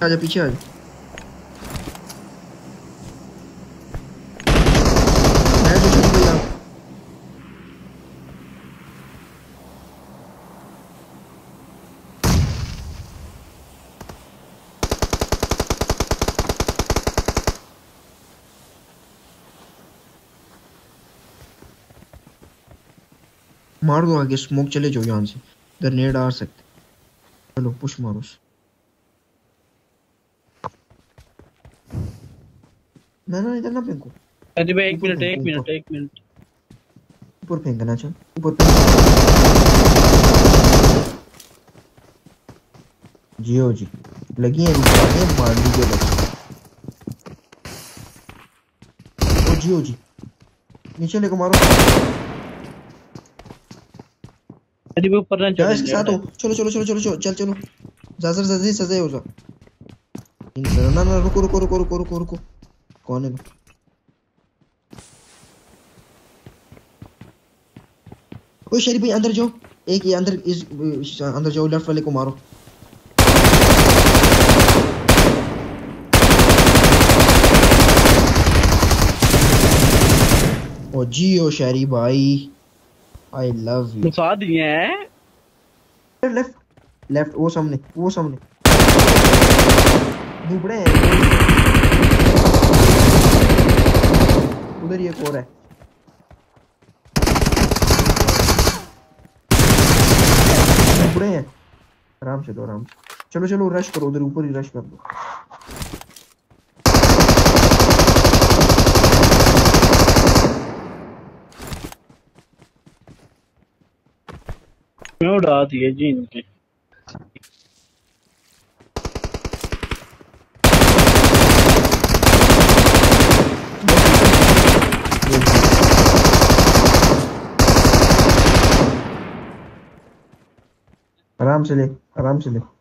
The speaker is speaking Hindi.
哎，别切了。मार दो आगे स्मोक चले जाओ यहाँ से। इधर नेड आ सकते। चलो पुश मारो ना ना इधर ना फेंको। अरे भाई एक मिनट एक मिनट एक मिनट। ऊपर फेंकना चल ऊपर फेंक जियो जी लगी है मार लीजिए बस ओ जियो जी नीचे लेको मारो। ऊपर ना जा इसके साथ हो चलो चलो चलो चलो चलो चल चलो. जाजर जल्दी सजे हो जा ना ना रुको रुको रुको रुको रुको रुको. कौन है वो? ओ शरीफ भाई अंदर जाओ. एक ये अंदर इस, अंदर जाओ लेफ़्ट वाले को मारो. ओ जियो शरीफ भाई. आई लव यू घुसा दिए हैं। लेफ़्ट लेफ़्ट वो सामने वो सामने। दुबड़े। हैं उधर ये एक और है। दुबड़े हैं। आराम से दो आराम से। चलो चलो रश करो उधर ऊपर ही रश कर दो। मैं उड़ा दिए जी इनके? आराम से ले आराम से ले।